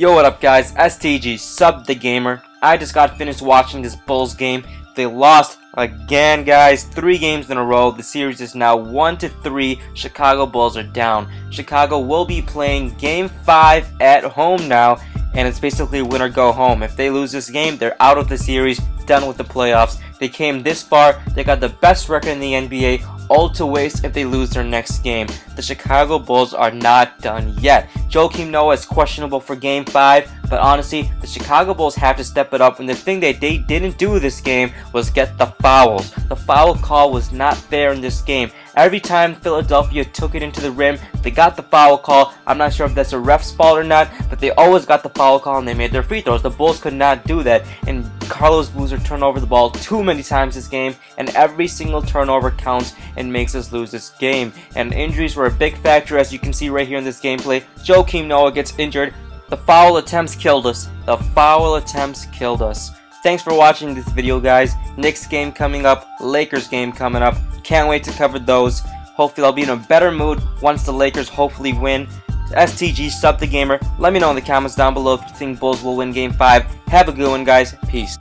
Yo, what up guys? STG, sub the gamer. I just got finished watching this Bulls game. They lost again, guys. Three games in a row. The series is now 1 to 3. Chicago Bulls are down. Chicago will be playing game 5 at home now. And it's basically win or go home. If they lose this game, they're out of the series, done with the playoffs. They came this far, they got the best record in the NBA, all to waste if they lose their next game. The Chicago Bulls are not done yet. Joakim Noah is questionable for game 5, but honestly, the Chicago Bulls have to step it up, and the thing that they didn't do this game was get the fouls. The foul call was not fair in this game. Every time Philadelphia took it into the rim, they got the foul call. I'm not sure if that's a ref's fault or not, but they always got the foul call and they made their free throws. The Bulls could not do that, and Carlos Boozer turned over the ball too many times this game, and every single turnover counts and makes us lose this game. And injuries were a big factor, as you can see right here in this gameplay. Joakim Noah gets injured. The foul attempts killed us. The foul attempts killed us. Thanks for watching this video, guys. Knicks game coming up, Lakers game coming up. Can't wait to cover those. Hopefully, I'll be in a better mood once the Lakers hopefully win. STG, sub the gamer. Let me know in the comments down below if you think Bulls will win Game 5. Have a good one, guys. Peace.